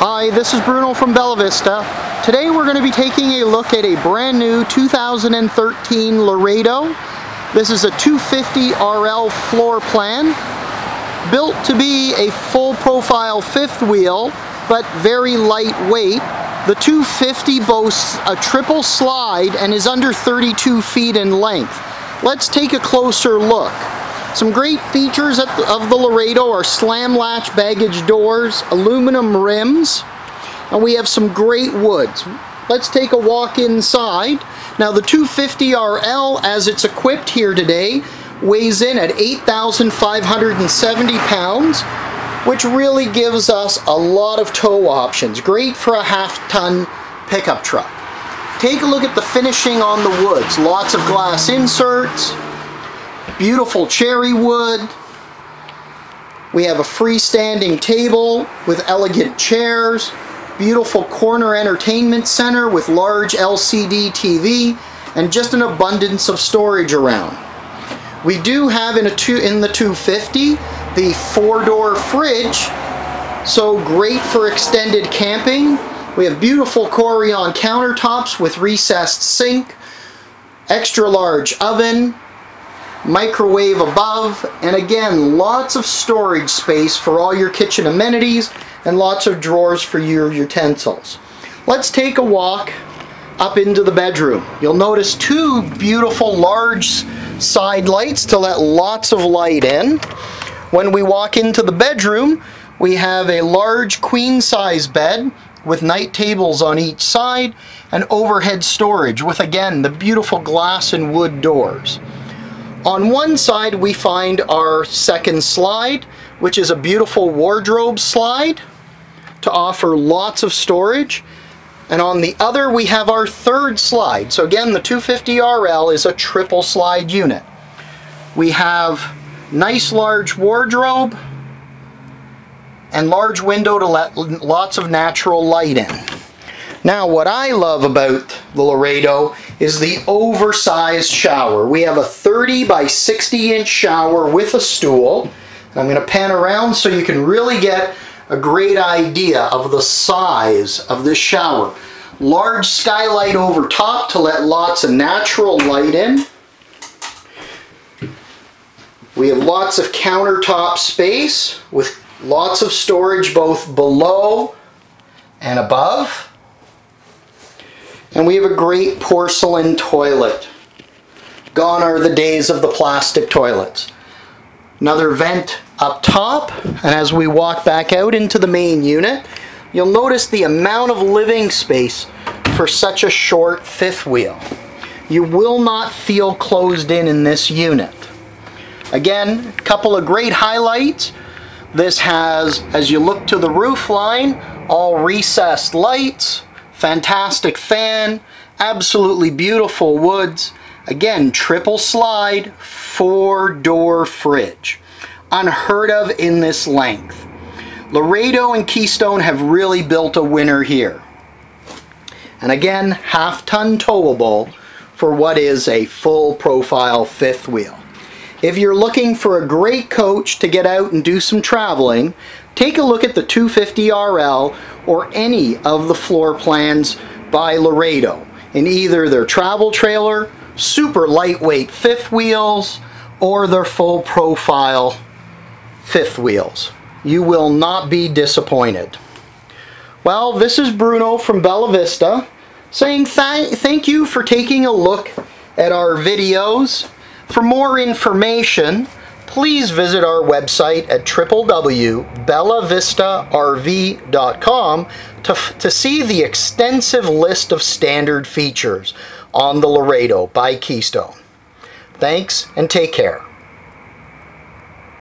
Hi, this is Bruno from Bella Vista. Today we're going to be taking a look at a brand new 2013 Laredo. This is a 250 RL floor plan, built to be a full profile fifth wheel, but very lightweight. The 250 boasts a triple slide and is under 32 feet in length. Let's take a closer look. Some great features of the Laredo are slam latch baggage doors, aluminum rims, and we have some great woods. Let's take a walk inside. Now the 250RL, as it's equipped here today, weighs in at 8,570 pounds, which really gives us a lot of tow options. Great for a half-ton pickup truck. Take a look at the finishing on the woods. Lots of glass inserts, beautiful cherry wood. We have a freestanding table with elegant chairs, beautiful corner entertainment center with large LCD TV, and just an abundance of storage around. We do have in, a two, in the 250 the four-door fridge, so great for extended camping. We have beautiful Corian countertops with recessed sink, extra large oven, microwave above, and again, lots of storage space for all your kitchen amenities and lots of drawers for your utensils. Let's take a walk up into the bedroom. You'll notice two beautiful large side lights to let lots of light in. When we walk into the bedroom, we have a large queen size bed with night tables on each side and overhead storage with again the beautiful glass and wood doors. On one side we find our second slide, which is a beautiful wardrobe slide to offer lots of storage. And on the other we have our third slide. So again, the 250RL is a triple slide unit. We have nice large wardrobe and large window to let lots of natural light in. Now what I love about the Laredo is the oversized shower. We have a 30 by 60 inch shower with a stool. I'm going to pan around so you can really get a great idea of the size of this shower. Large skylight over top to let lots of natural light in. We have lots of countertop space with lots of storage both below and above. And we have a great porcelain toilet. Gone are the days of the plastic toilets. Another vent up top, and as we walk back out into the main unit, you'll notice the amount of living space for such a short fifth wheel. You will not feel closed in in this unit. Again, a couple of great highlights. This has, as you look to the roof line, all recessed lights, fantastic fan, absolutely beautiful woods. Again, triple slide, four door fridge. Unheard of in this length. Laredo and Keystone have really built a winner here. And again, half ton towable for what is a full profile fifth wheel. If you're looking for a great coach to get out and do some traveling, take a look at the 250RL or any of the floor plans by Laredo in either their travel trailer, super lightweight fifth wheels, or their full profile fifth wheels. You will not be disappointed. Well, this is Bruno from Bella Vista saying th thank you for taking a look at our videos for more information, please visit our website at www.bellavistarv.com to, to see the extensive list of standard features on the Laredo by Keystone. Thanks and take care.